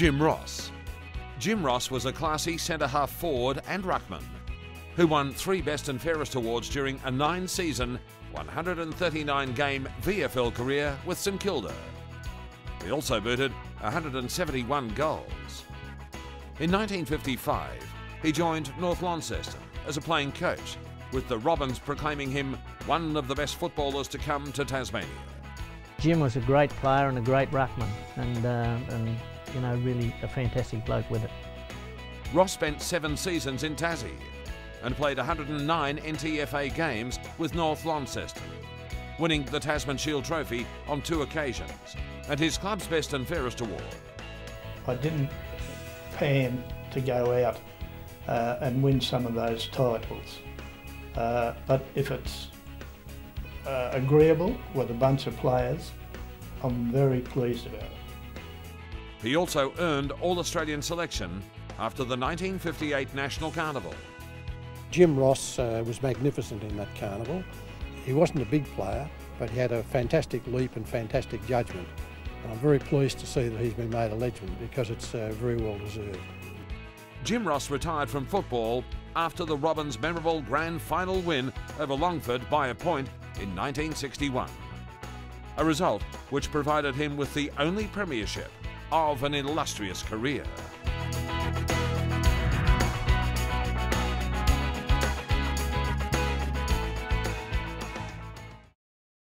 Jim Ross. Jim Ross was a classy centre half forward and ruckman who won three Best and Fairest awards during a nine season, 139 game VFL career with St Kilda. He also booted 171 goals. In 1955, he joined North Launceston as a playing coach, with the Robins proclaiming him one of the best footballers to come to Tasmania. Jim was a great player and a great ruckman, and, uh, and you know, really a fantastic bloke with it. Ross spent seven seasons in Tassie and played 109 NTFA games with North Launceston, winning the Tasman Shield Trophy on two occasions and his club's Best and Fairest award. I didn't pay him to go out uh, and win some of those titles. Uh, but if it's uh, agreeable with a bunch of players, I'm very pleased about it. He also earned All Australian selection after the 1958 National Carnival. Jim Ross uh, was magnificent in that carnival. He wasn't a big player, but he had a fantastic leap and fantastic judgment. And I'm very pleased to see that he's been made a legend because it's uh, very well deserved. Jim Ross retired from football after the Robins' memorable grand final win over Longford by a point in 1961. A result which provided him with the only premiership of an illustrious career.